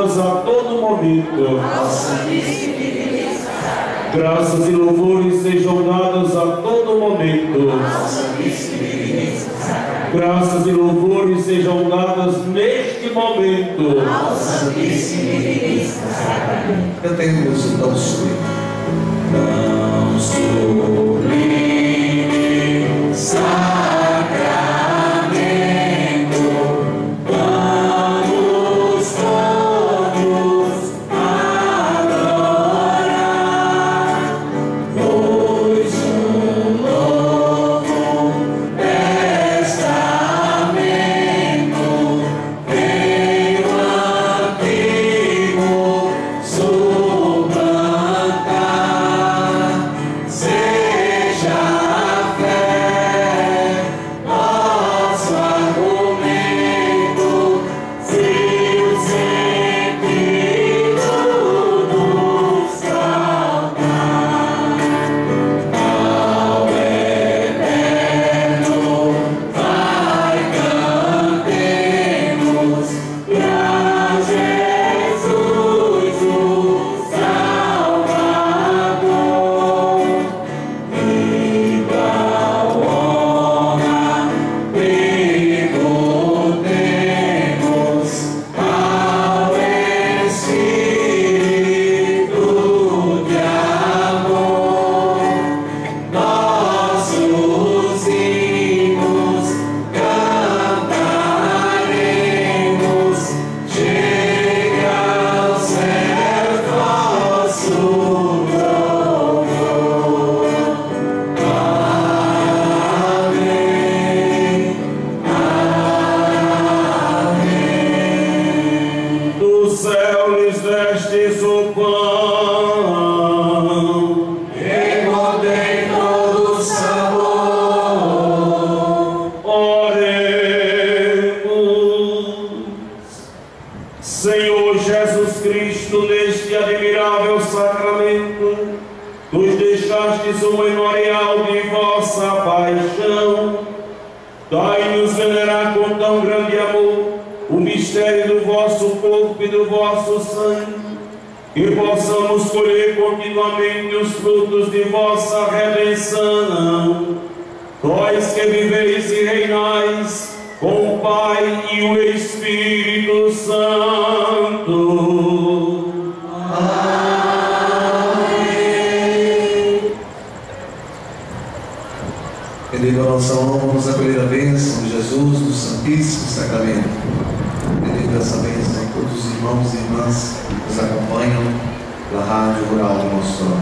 dados a todo momento. Graças e louvores sejam dados a todo momento. Graças e louvores sejam dados neste momento. Cantemos o tão sublime. tão sacramento, nos deixastes o memorial de vossa paixão. Dai-nos venerar com tão grande amor o mistério do vosso corpo e do vosso sangue, que possamos colher continuamente os frutos de vossa redenção. Vós que viveis e reinais com o Pai e o Espírito Santo. Pedindo a nossa alma, vamos acolher a bênção de Jesus no Santíssimo Sacramento. Pedindo essa bênção a todos os irmãos e irmãs que nos acompanham pela Rádio Rural do Nosso Senhor.